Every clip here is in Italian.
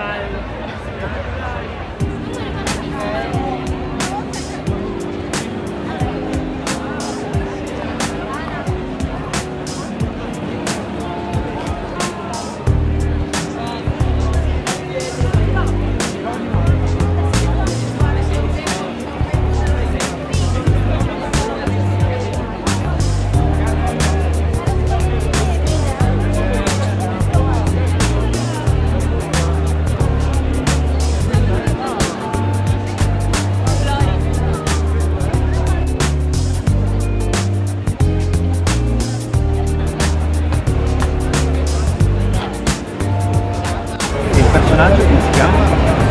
Bye. Personaggio come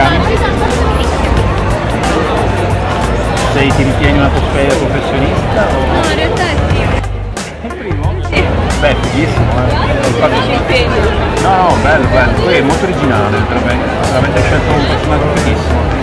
chiami? Sei, ti ritieni una professionista o... No, in realtà è il primo? Sì. Beh, fighissimo, eh. Impegno. No, no, bello, bello. Poi è molto originale, veramente. Veramente scelto un personaggio fighissimo.